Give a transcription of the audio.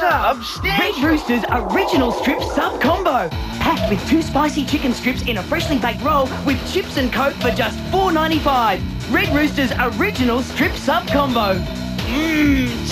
Red Rooster's original strip sub combo. Packed with two spicy chicken strips in a freshly baked roll with chips and coke for just $4.95. Red Rooster's original strip sub combo. Mmm.